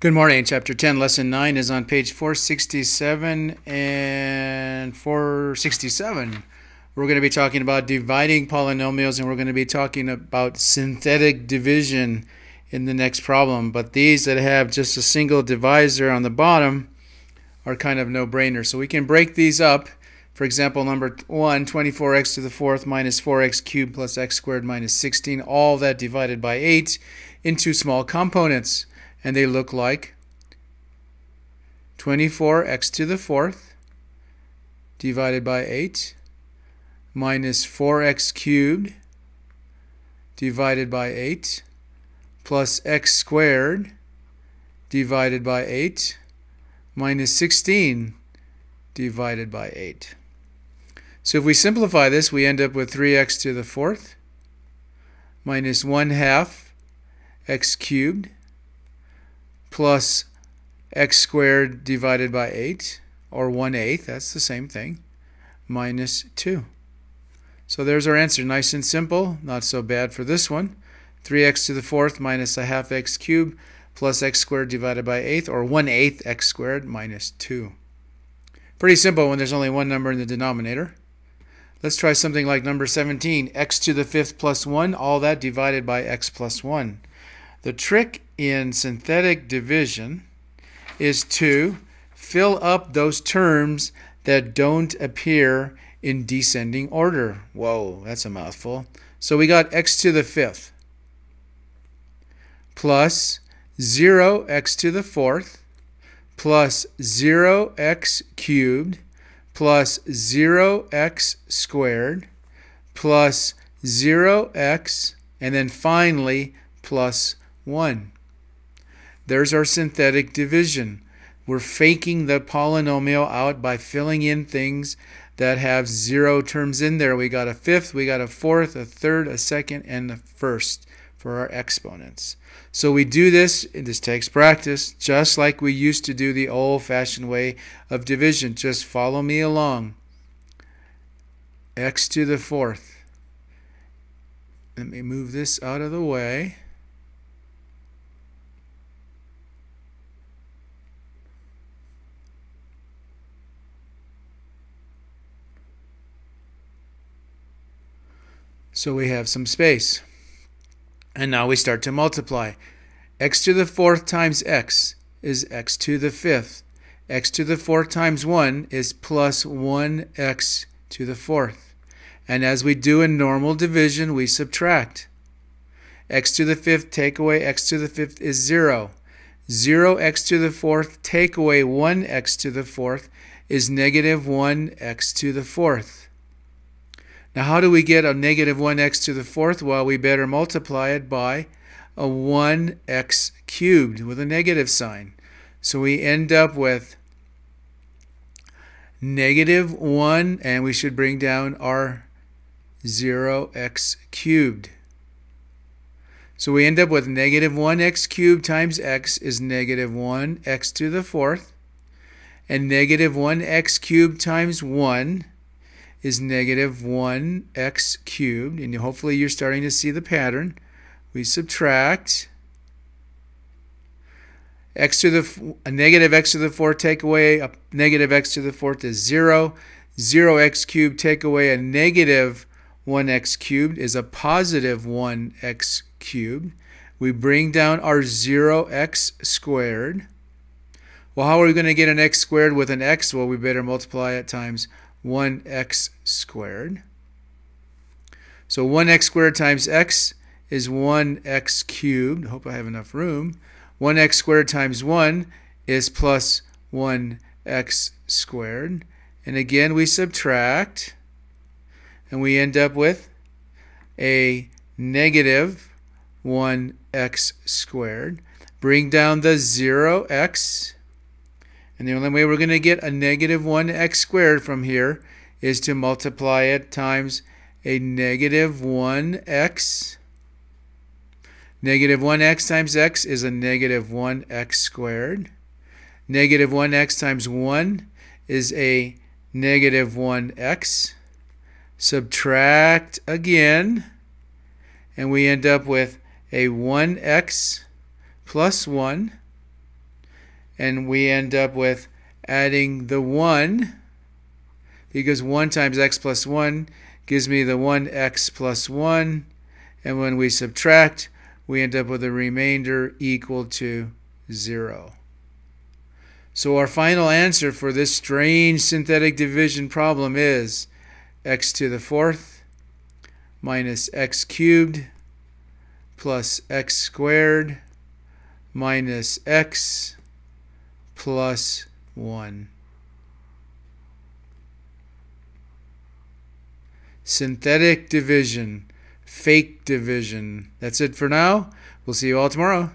Good morning. Chapter 10, Lesson 9 is on page 467 and 467. We're going to be talking about dividing polynomials and we're going to be talking about synthetic division in the next problem. But these that have just a single divisor on the bottom are kind of no brainer. So we can break these up. For example, number 1, 24x to the fourth minus 4x cubed plus x squared minus 16, all that divided by 8 into small components and they look like 24x to the fourth divided by 8 minus 4x cubed divided by 8 plus x squared divided by 8 minus 16 divided by 8. So if we simplify this, we end up with 3x to the fourth minus 1 half x cubed plus x squared divided by 8, or 1 eighth, that's the same thing, minus 2. So there's our answer, nice and simple, not so bad for this one. 3x to the fourth minus a half x cubed plus x squared divided by 8, or 1 eighth x squared minus 2. Pretty simple when there's only one number in the denominator. Let's try something like number 17, x to the fifth plus 1, all that divided by x plus 1. The trick in synthetic division is to fill up those terms that don't appear in descending order. Whoa, that's a mouthful. So we got x to the fifth plus 0x to the fourth plus 0x cubed plus 0x squared plus 0x and then finally plus 1. There's our synthetic division. We're faking the polynomial out by filling in things that have zero terms in there. We got a fifth, we got a fourth, a third, a second, and a first for our exponents. So we do this, this takes practice, just like we used to do the old-fashioned way of division. Just follow me along. x to the fourth. Let me move this out of the way. So we have some space. And now we start to multiply. x to the fourth times x is x to the fifth. x to the fourth times 1 is plus 1x to the fourth. And as we do in normal division, we subtract. x to the fifth take away x to the fifth is 0. 0x to the fourth take away 1x to the fourth is negative 1x to the fourth. Now how do we get a negative 1x to the fourth? Well, we better multiply it by a 1x cubed with a negative sign. So we end up with negative 1, and we should bring down our 0x cubed. So we end up with negative 1x cubed times x is negative 1x to the fourth. And negative 1x cubed times 1 is negative 1x cubed, and hopefully you're starting to see the pattern. We subtract x to the a negative x to the fourth take away a negative x to the fourth is 0. 0x cubed take away a negative 1x cubed is a positive 1x cubed. We bring down our 0x squared. Well, how are we going to get an x squared with an x? Well, we better multiply it times 1x squared. So 1x squared times x is 1x cubed. Hope I have enough room. 1x squared times 1 is plus 1x squared. And again, we subtract, and we end up with a negative 1x squared. Bring down the 0x and the only way we're going to get a negative 1x squared from here is to multiply it times a negative 1x. Negative 1x times x is a negative 1x squared. Negative 1x times 1 is a negative 1x. Subtract again, and we end up with a 1x plus 1 and we end up with adding the 1 because 1 times x plus 1 gives me the 1x plus 1 and when we subtract we end up with a remainder equal to 0. So our final answer for this strange synthetic division problem is x to the fourth minus x cubed plus x squared minus x plus 1. Synthetic division, fake division. That's it for now. We'll see you all tomorrow.